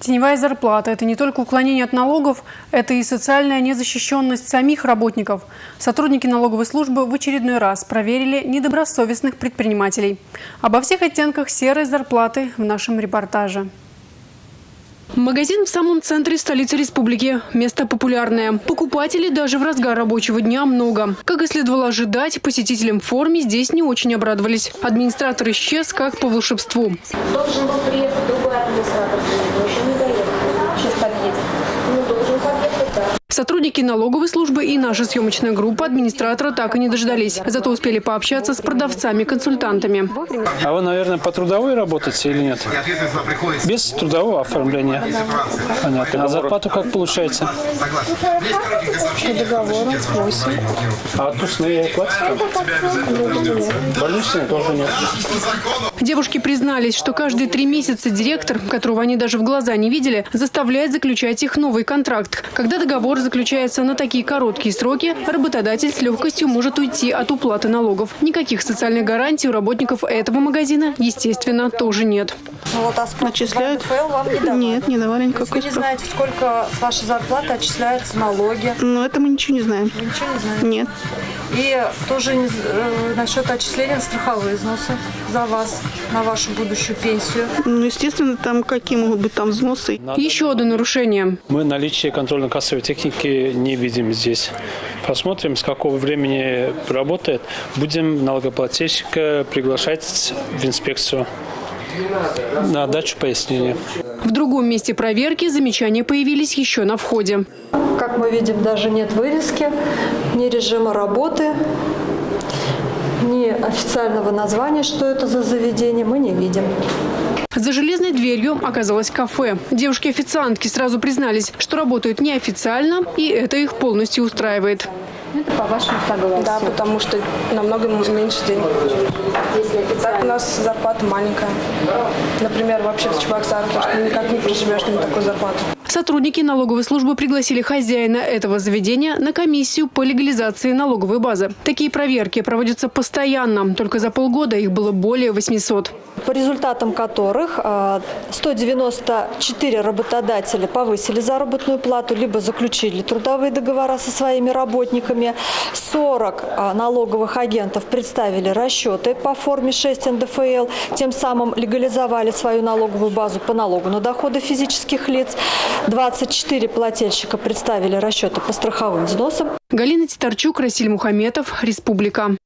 Теневая зарплата – это не только уклонение от налогов, это и социальная незащищенность самих работников. Сотрудники налоговой службы в очередной раз проверили недобросовестных предпринимателей. Обо всех оттенках серой зарплаты в нашем репортаже. Магазин в самом центре столицы республики. Место популярное. Покупателей даже в разгар рабочего дня много. Как и следовало ожидать, посетителям в форме здесь не очень обрадовались. Администратор исчез как по волшебству. Должен был приехать другой администратор, но еще не доехал. Сейчас подъедет. Ну, должен подъехать, да. Сотрудники налоговой службы и наша съемочная группа администратора так и не дождались. Зато успели пообщаться с продавцами-консультантами. А вы, наверное, по трудовой работаете или нет? Без трудового оформления. Понятно. А зарплату как получается? По договору 8. А отпускные платят? Больничные тоже нет. Девушки признались, что каждые три месяца директор, которого они даже в глаза не видели, заставляет заключать их новый контракт. Когда договор заключается на такие короткие сроки, работодатель с легкостью может уйти от уплаты налогов. Никаких социальных гарантий у работников этого магазина, естественно, тоже нет. Ну вот, а Начисляют? Вам не давали? Нет, не давали Вы никакой не справки. знаете, сколько с вашей зарплаты отчисляются налоги? Но это мы ничего не знаем. Вы ничего не знаете? Нет. И тоже не- э, насчет отчисления на страховые взносы за вас, на вашу будущую пенсию. Ну, естественно, там какие могут быть там взносы. Еще одно нарушение. Мы наличие контрольно-кассовой техники не видим здесь. Посмотрим, с какого времени работает. Будем налогоплательщика приглашать в инспекцию на дачу пояснения. В другом месте проверки замечания появились еще на входе. Как мы видим, даже нет вывески, ни режима работы, ни официального названия, что это за заведение, мы не видим. За железной дверью оказалось кафе. Девушки-официантки сразу признались, что работают неофициально, и это их полностью устраивает. Это по вашему согласию. Да, потому что намного меньше денег. Если Так у нас зарплата маленькая. Например, вообще в Чебоксарах, потому что никак не проживешь на такую зарплату. Сотрудники налоговой службы пригласили хозяина этого заведения на комиссию по легализации налоговой базы. Такие проверки проводятся постоянно. Только за полгода их было более 800. По результатам которых э, 194 работодателя повысили заработную плату, либо заключили трудовые договора со своими работниками. 40 э, налоговых агентов представили расчеты по форме 6 НДФЛ, тем самым легализовали свою налоговую базу по налогу на доходы физических лиц. 24 плательщика представили расчеты по страховым взносам. Галина Титарчук, Расиль Мухаметов, Республика.